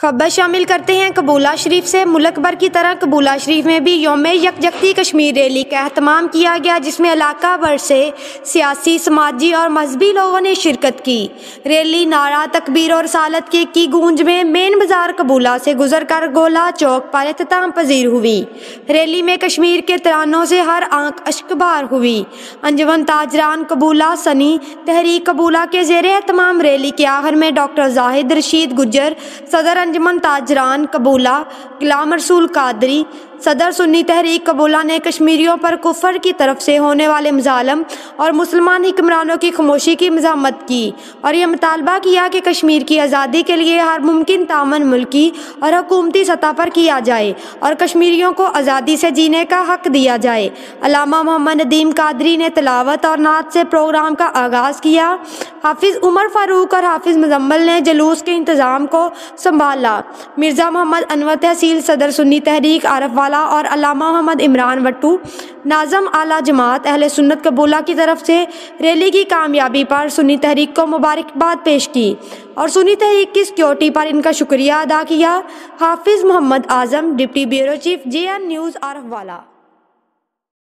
खबर शामिल करते हैं कबूला शरीफ से। मुल्क भर की तरह कबूला शरीफ में भी योम यकजगती कश्मीर रैली का अहतमाम किया गया, जिसमें इलाका भर से सियासी, समाजी और मजहबी लोगों ने शिरकत की। रैली नारा, तकबीर और सालत के की गूंज में मेन बाज़ार कबूला से गुजर कर गोला चौक पर अख्ताम पजीर हुई। रैली में कश्मीर के तरानों से हर आँख अशकबार हुई। अंजमन ताजरान कबूला, सनी तहरीक कबूला के जेर तमाम रैली के आखिर में डॉक्टर जाहिद रशीद गुजर सदर अंजमन ताजरान कबूला गुलाम रसूल कादरी सदर सुन्नी तहरीक कबूला ने कश्मीरियों पर कुफर की तरफ़ से होने वाले मजालम और मुसलमान हुक्मरानों की खामोशी की मजामत की और यह मुतालबा किया कि कश्मीर की आज़ादी के लिए हर मुमकिन तामन मुल्की और हुकूमती सतह पर किया जाए और कश्मीरियों को आज़ादी से जीने का हक दिया जाए। अलामा मोहम्मद नदीम कादरी ने तलावत और नात से प्रोग्राम का आगाज़ किया। हाफिज़ उमर फ़ारूक और हाफिज़ मजम्मल ने जलूस के इंतज़ाम को संभाला। मिर्ज़ा मोहम्मद अनवर तहसील सदर सुन्नी तहरीक आरफ वाला और अलामा मोहम्मद इमरान वट्टू, नाजम आला जमात अहल सुन्नत कबूला की तरफ़ से रैली की कामयाबी पर सुनी तहरीक को मुबारकबाद पेश की और सुनी तहरीक की सिक्योरिटी पर इनका शुक्रिया अदा किया। Hafiz Mohammad Azam, deputy bureau chief J N news आरफ वाला